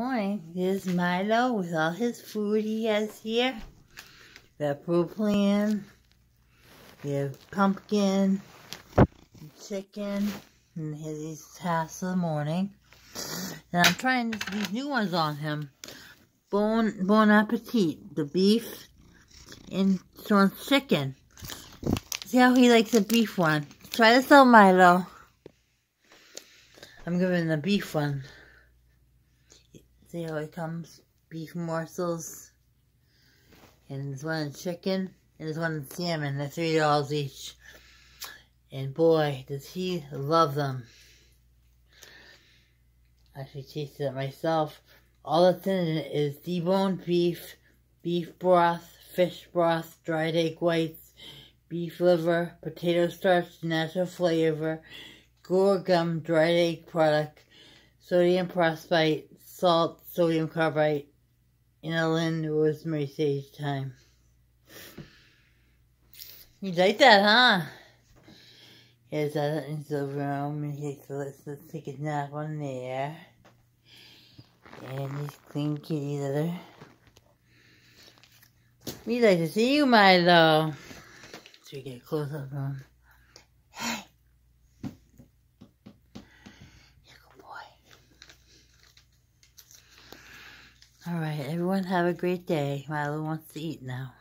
Morning, is Milo with all his food he has here. Propylene, we have pumpkin, chicken, and has these tasks in the morning. And I'm trying these new ones on him. Bon, bon appetit, the beef, and some chicken. See how he likes the beef one. Try this out, Milo. I'm giving the beef one. See how it comes? Beef morsels. And there's one in chicken. And there's one in salmon. They're three dollars each. And boy, does he love them. I actually tasted it myself. All that's in it is deboned beef, beef broth, fish broth, dried egg whites, beef liver, potato starch, natural flavor, guar gum, dried egg product, sodium phosphate, salt, sodium carbide, and inulin, rosemary, sage, thyme. You like that, huh? Here's that in the room. Let's, let's take a nap on there. And these clean kitty litter. We'd like to see you, Milo. So we get a close up on. All right, everyone have a great day. Milo wants to eat now.